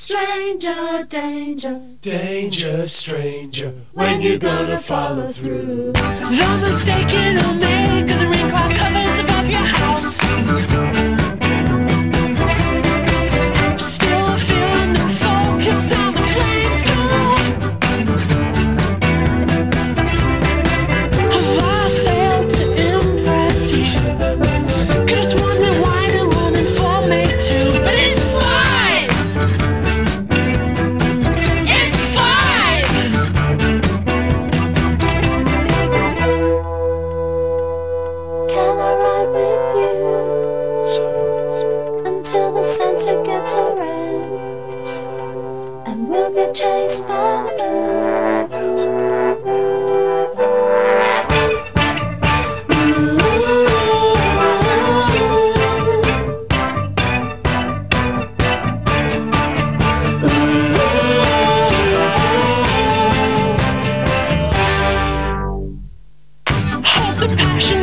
Stranger, danger, danger, stranger, when you gonna follow through? The mistaken sunset gets red And we'll get chased by the Hold the passion